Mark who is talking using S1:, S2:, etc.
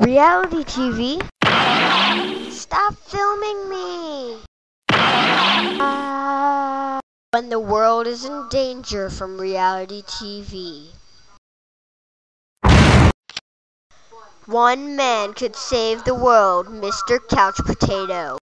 S1: Reality TV? Stop filming me! Uh, when the world is in danger from reality TV. One man could save the world, Mr. Couch Potato.